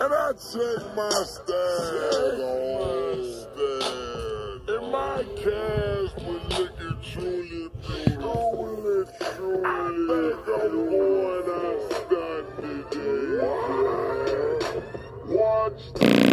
And I take my stand on stand. And my cash was looking truly beautiful. I think I'm going. Watch